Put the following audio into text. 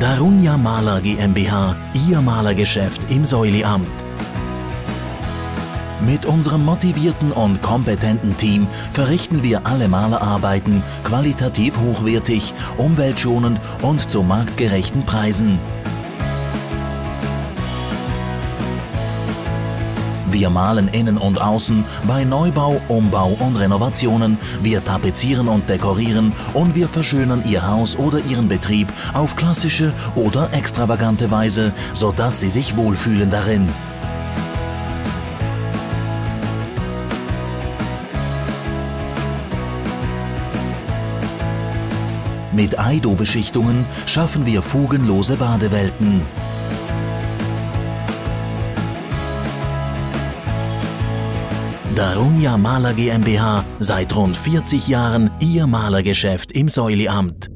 Darunja Maler GmbH, Ihr Malergeschäft im Säuliamt. Mit unserem motivierten und kompetenten Team verrichten wir alle Malerarbeiten qualitativ hochwertig, umweltschonend und zu marktgerechten Preisen. Wir malen innen und außen bei Neubau, Umbau und Renovationen. Wir tapezieren und dekorieren und wir verschönern Ihr Haus oder Ihren Betrieb auf klassische oder extravagante Weise, sodass Sie sich wohlfühlen darin. Mit Aido-Beschichtungen schaffen wir fugenlose Badewelten. Darunja Maler GmbH seit rund 40 Jahren Ihr Malergeschäft im Säuliamt.